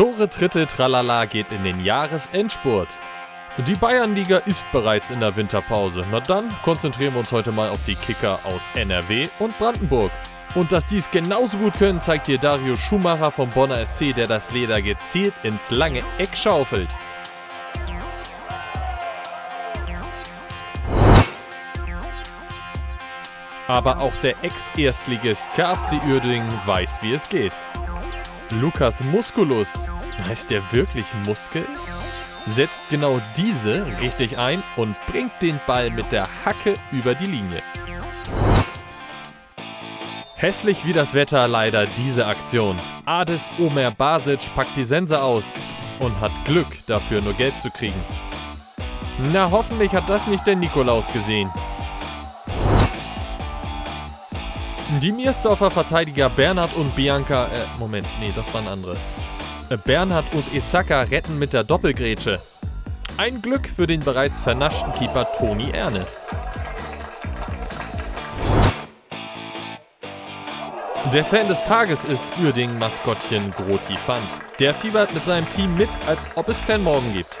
Tore, Tritte, Tralala geht in den Jahresendspurt. Die Bayernliga ist bereits in der Winterpause. Na dann konzentrieren wir uns heute mal auf die Kicker aus NRW und Brandenburg. Und dass dies genauso gut können, zeigt dir Dario Schumacher vom Bonner SC, der das Leder gezielt ins lange Eck schaufelt. Aber auch der Ex-Erstligist KFC Uerdingen weiß, wie es geht. Lukas Musculus, heißt der wirklich Muskel? Setzt genau diese richtig ein und bringt den Ball mit der Hacke über die Linie. Hässlich wie das Wetter leider diese Aktion. Adis Omer Basic packt die Sense aus und hat Glück, dafür nur Geld zu kriegen. Na, hoffentlich hat das nicht der Nikolaus gesehen. Die Miersdorfer Verteidiger Bernhard und Bianca, äh, Moment, nee, das waren andere. Äh, Bernhard und Isaka retten mit der Doppelgrätsche. Ein Glück für den bereits vernaschten Keeper Toni Erne. Der Fan des Tages ist Uerdingen-Maskottchen Groti Fand. Der fiebert mit seinem Team mit, als ob es kein Morgen gibt.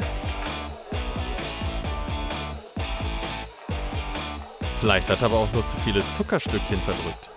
Vielleicht hat er aber auch nur zu viele Zuckerstückchen verdrückt.